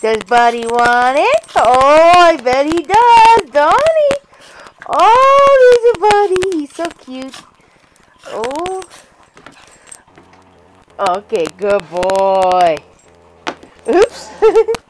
Does Buddy want it? Oh, I bet he does, don't he? Oh, there's a Buddy. He's so cute. Oh. Okay, good boy. Oops.